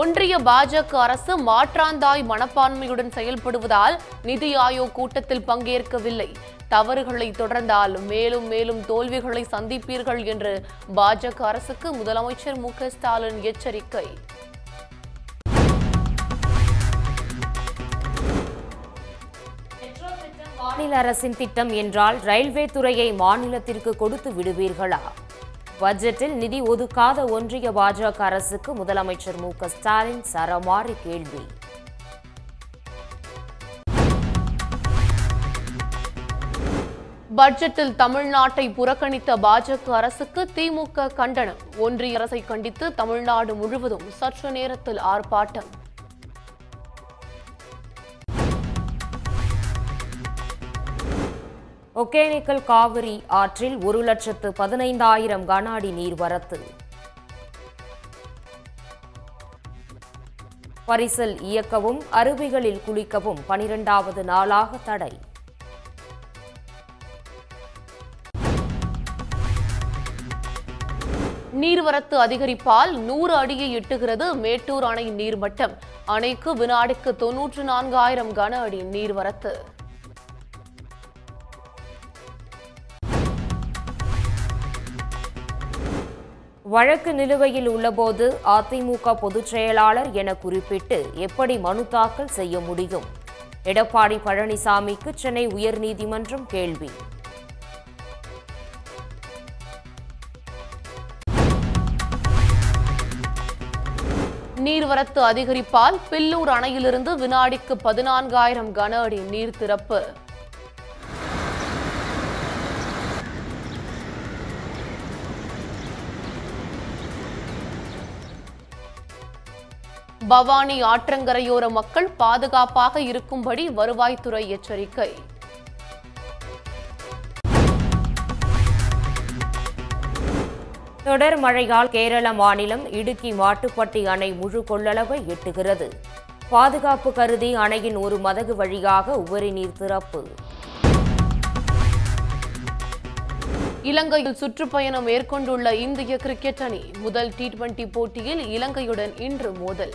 ஒன்றிய பாஜக அரசு மாற்றாந்தாய் மனப்பான்மையுடன் செயல்படுவதால் நிதி ஆயோக் கூட்டத்தில் பங்கேற்கவில்லை. தவறுகளை தொடர்ந்தால் மேலும் மேலும் தோல்விகளை சந்திப்பீர்கள் என்று பாஜக அரசுக்கு முதலமைச்சர் மு ஸ்டாலின் எச்சரிக்கை. மாநில அரசின் திட்டம் என்றால் ரயில்வே துறையை மாநிலத்திற்கு கொடுத்து விடுவீர்களா? பட்ஜெட்டில் நிதி ஒதுக்காத ஒன்றிய பாஜக அரசுக்கு முதலமைச்சர் மு ஸ்டாலின் சரமாரி கேள்வி. பட்ஜெட்டில் தமிழ்நாட்டை புறக்கணித்த பாஜக அரசுக்கு திமுக கண்டனம். ஒன்றிய அரசை கண்டித்து தமிழ்நாடு முழுவதும் சற்று நேரத்தில் ஆர்ப்பாட்டம். ஒகேனக்கல் காவிரி ஆற்றில் ஒரு லட்சத்து பதினைந்தாயிரம் கன அடி நீர்வரத்து பரிசல் இயக்கவும் அருவிகளில் குளிக்கவும் பனிரெண்டாவது நாளாக தடை. நீர்வரத்து அதிகரிப்பால் நூறு அடியை எட்டுகிறது மேட்டூர் அணை நீர்மட்டம். அணைக்கு வினாடிக்கு தொன்னூற்று நான்காயிரம் கன அடி நீர்வரத்து. வழக்கு நிலுவையில் உள்ளபோது அதிமுக பொதுச் செயலாளர் என குறிப்பிட்டு எப்படி மனு தாக்கல் செய்ய முடியும்? எடப்பாடி பழனிசாமிக்கு சென்னை உயர்நீதிமன்றம் கேள்வி. நீர்வரத்து அதிகரிப்பால் பில்லூர் அணையிலிருந்து வினாடிக்கு பதினான்காயிரம் கன அடி நீர் திறப்பு. பவானி ஆற்றங்கரையோர மக்கள் பாதுகாப்பாக இருக்கும்படி வருவாய்த்துறை எச்சரிக்கை. தொடர் மழையால் கேரள மாநிலம் இடுக்கி மாட்டுப்பட்டி அணை முழு கொள்ளளவை எட்டுகிறது. பாதுகாப்பு கருதி அணையின் ஒரு மதகு வழியாக உபரி நீர் திறப்பு. இலங்கையில் சுற்றுப்பயணம் மேற்கொண்டுள்ள இந்திய கிரிக்கெட் அணி முதல் டி டுவெண்டி போட்டியில் இலங்கையுடன் இன்று மோதல்.